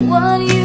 What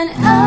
and I oh,